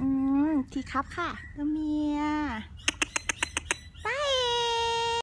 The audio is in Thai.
อืมทีครับค่ะเมีย